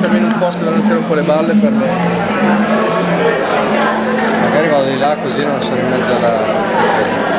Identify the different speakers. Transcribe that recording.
Speaker 1: mettermi in un posto dove non ti rompo le balle per me.
Speaker 2: Magari vado di là così non sono in mezzo alla...